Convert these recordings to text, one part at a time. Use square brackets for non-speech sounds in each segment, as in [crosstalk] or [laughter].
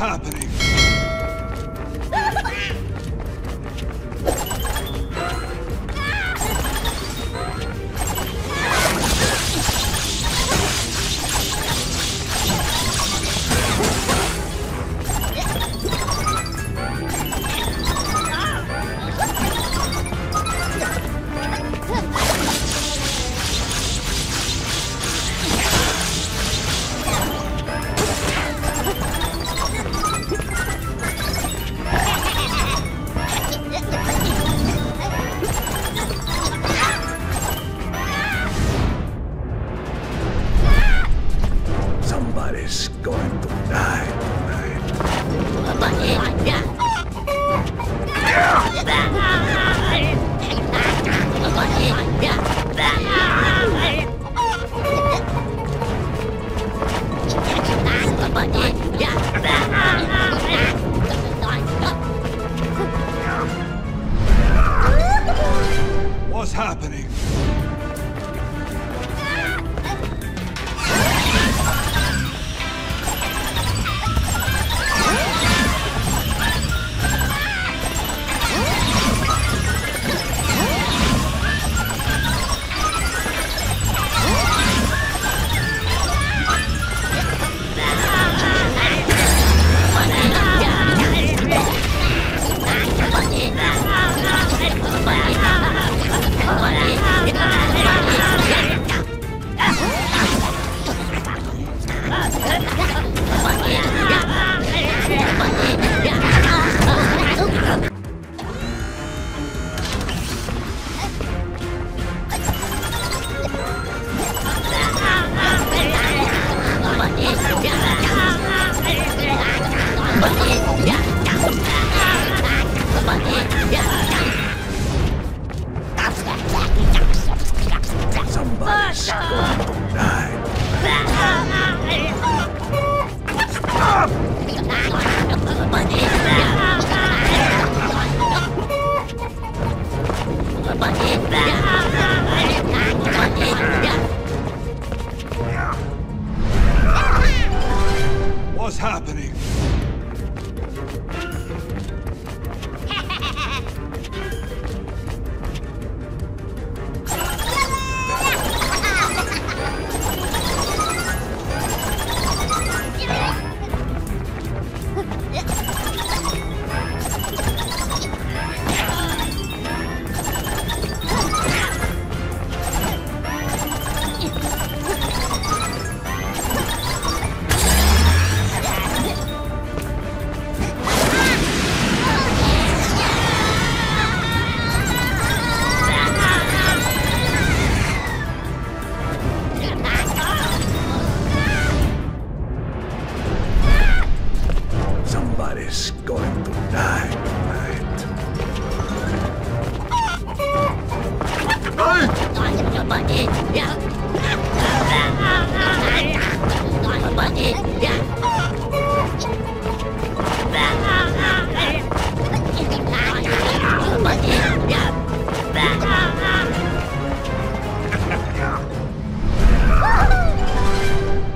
happening? Happening?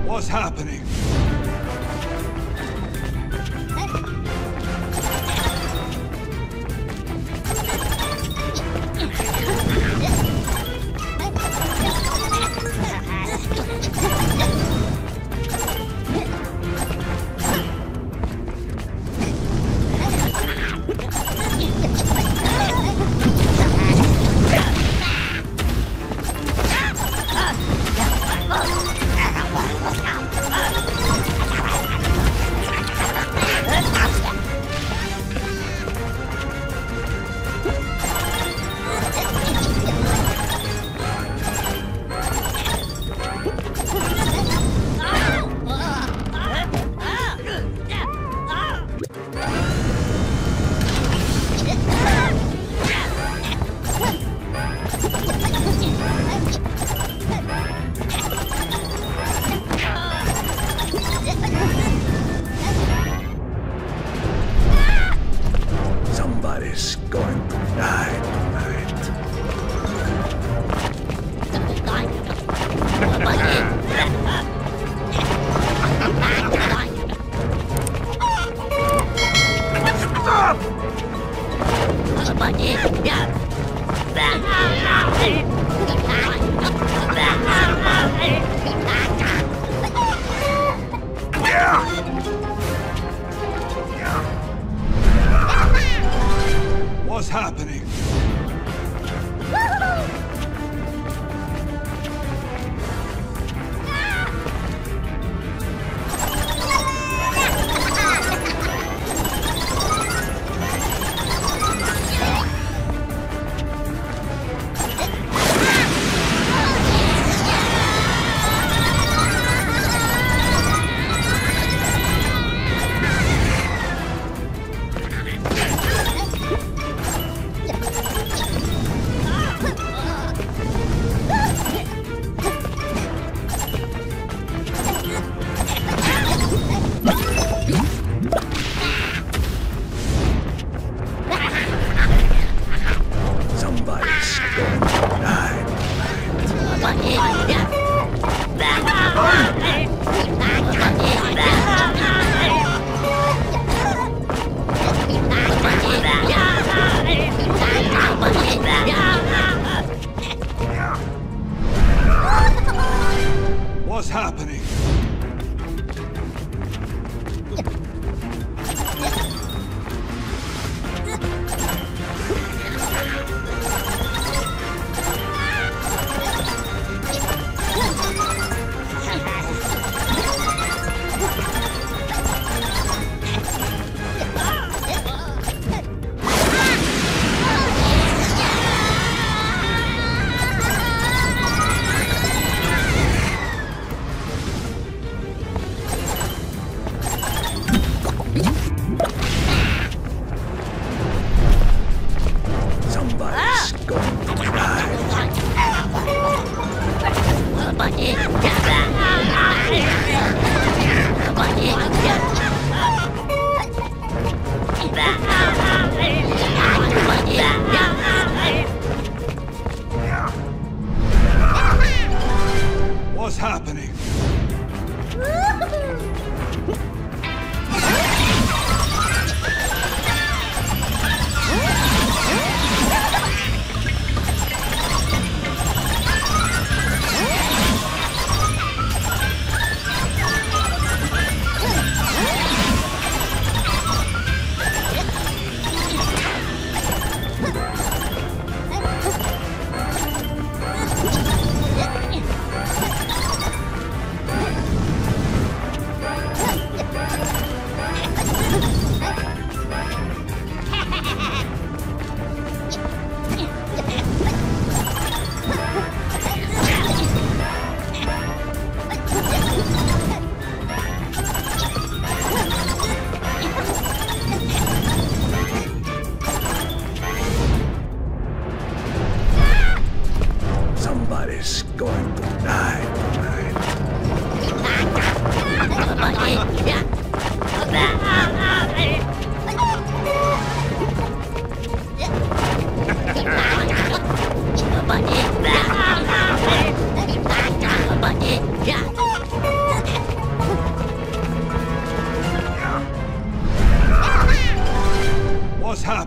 What's happening? What's going to die tonight. [laughs]